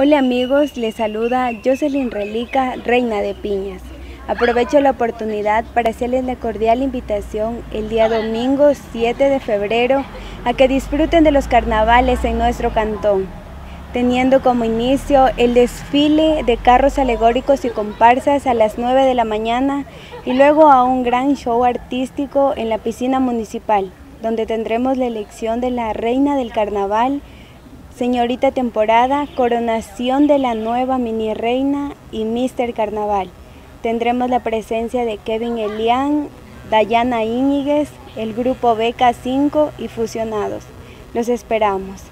Hola amigos, les saluda Jocelyn Relica, Reina de Piñas. Aprovecho la oportunidad para hacerles la cordial invitación el día domingo 7 de febrero a que disfruten de los carnavales en nuestro cantón, teniendo como inicio el desfile de carros alegóricos y comparsas a las 9 de la mañana y luego a un gran show artístico en la piscina municipal, donde tendremos la elección de la reina del carnaval, Señorita Temporada, coronación de la nueva mini reina y Mister Carnaval. Tendremos la presencia de Kevin Elian, Dayana Íñiguez, el grupo BK5 y Fusionados. Los esperamos.